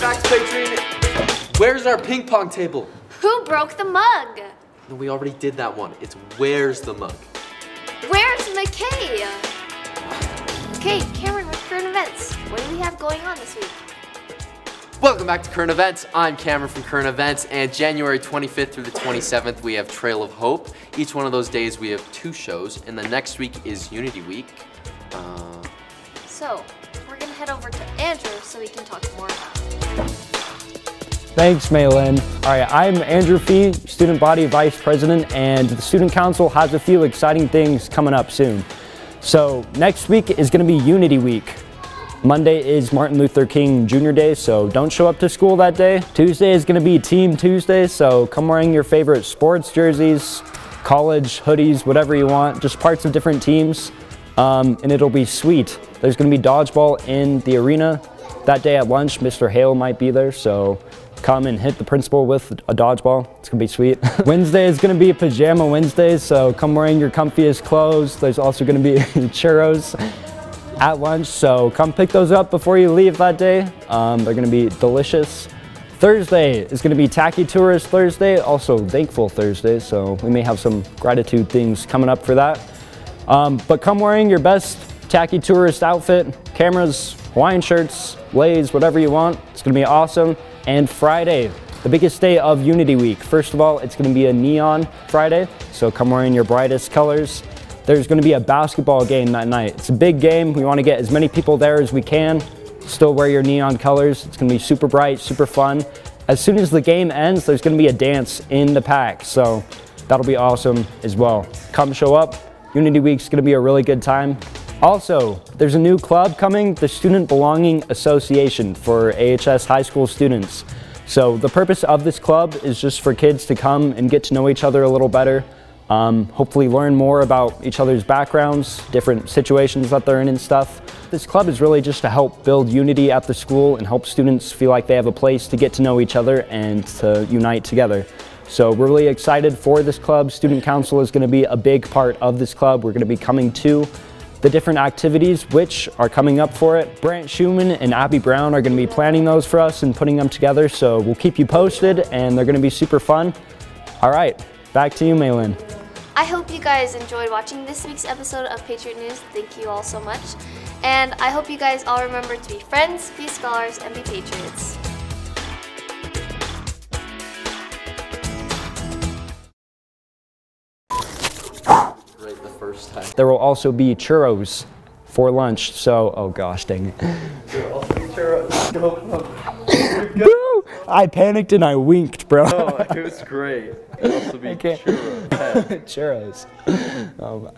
welcome back. Where's our ping pong table? Who broke the mug? No, we already did that one. It's where's the mug? Where's McKay? Okay, Cameron with current events. What do we have going on this week? Welcome back to Current Events. I'm Cameron from Current Events, and January 25th through the 27th, we have Trail of Hope. Each one of those days, we have two shows, and the next week is Unity Week. Uh, So, we're gonna head over to Andrew so we can talk more about it. Thanks, Maylin. All right, I'm Andrew Fee, Student Body Vice President, and the Student Council has a few exciting things coming up soon. So next week is gonna be Unity Week. Monday is Martin Luther King Jr. Day, so don't show up to school that day. Tuesday is gonna be Team Tuesday, so come wearing your favorite sports jerseys, college hoodies, whatever you want, just parts of different teams, um, and it'll be sweet. There's gonna be dodgeball in the arena. That day at lunch, Mr. Hale might be there, so come and hit the principal with a dodgeball. It's gonna be sweet. Wednesday is gonna be Pajama Wednesday, so come wearing your comfiest clothes. There's also gonna be churros at lunch, so come pick those up before you leave that day. Um, they're gonna be delicious. Thursday is gonna be Tacky Tourist Thursday, also Thankful Thursday, so we may have some gratitude things coming up for that. Um, but come wearing your best Tacky Tourist outfit, cameras, Hawaiian shirts, leis, whatever you want. It's gonna be awesome. And Friday, the biggest day of Unity Week. First of all, it's gonna be a neon Friday, so come wearing your brightest colors. There's gonna be a basketball game that night. It's a big game. We wanna get as many people there as we can. Still wear your neon colors. It's gonna be super bright, super fun. As soon as the game ends, there's gonna be a dance in the pack, so that'll be awesome as well. Come show up. Unity Week's gonna be a really good time. Also, there's a new club coming, the Student Belonging Association for AHS high school students. So the purpose of this club is just for kids to come and get to know each other a little better, um, hopefully learn more about each other's backgrounds, different situations that they're in and stuff. This club is really just to help build unity at the school and help students feel like they have a place to get to know each other and to unite together. So we're really excited for this club. Student Council is going to be a big part of this club. We're going to be coming to the different activities which are coming up for it. Brant Schumann and Abby Brown are going to be planning those for us and putting them together. So we'll keep you posted and they're going to be super fun. All right, back to you, Maylin. I hope you guys enjoyed watching this week's episode of Patriot News. Thank you all so much. And I hope you guys all remember to be friends, be scholars, and be patriots. Right time. There will also be churros for lunch. So, oh gosh, dang it. Bro, I panicked and I winked, bro. Oh, it was great. It'll also be Okay. churros. churros. Oh,